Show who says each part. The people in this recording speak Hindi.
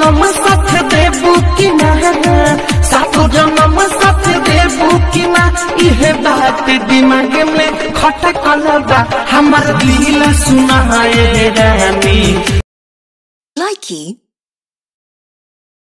Speaker 1: जन्म साथ देबू कि ना सातो जन्म साथ देबू कि ना इहे बात दिमाग में खटकल बा। हमर दिल सुनाए रानी।
Speaker 2: Likey